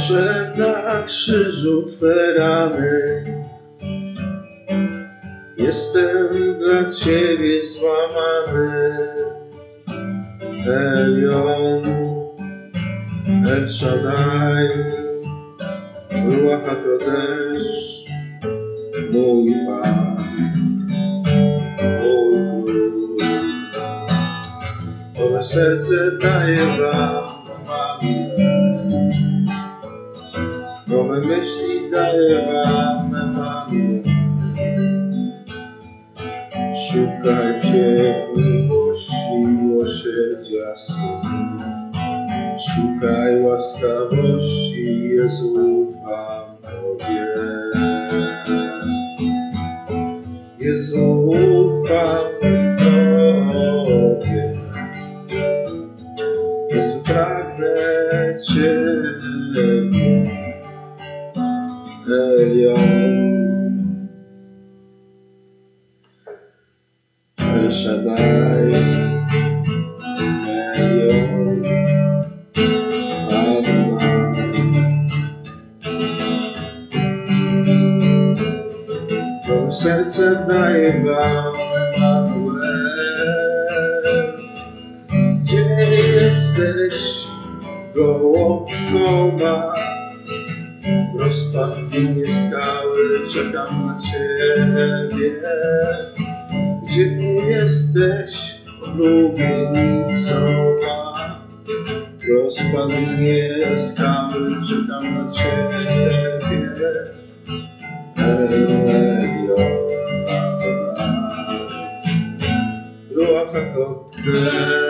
Noszę na krzyżu Twe rany. Jestem dla Ciebie złamany. Elion, El Shaddai, Ruach HaKodesh, mój Pan. Moje serce daje Wam, Nowe myśli daje Wam, Emanuel. Szukajcie miłości, miłosierdzia Synu. Szukaj łaskawości, Jezu ufam Tobie. Jezu ufam Tobie. Jezu pragnę Ciebie. Elion. El Shaddai, Elion, Adonai. To serce daje Wam, Emanuel. Gdzie jesteś, gołąbkoma? W rozpadlinie skały czekam na Ciebie. Gdzie jesteś, lubienica ma? W rozpadlinie skały czekam na Ciebie. Adonai, Ruach HaKodesh.